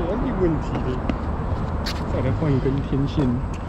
哪里问题的。再来换一根天线。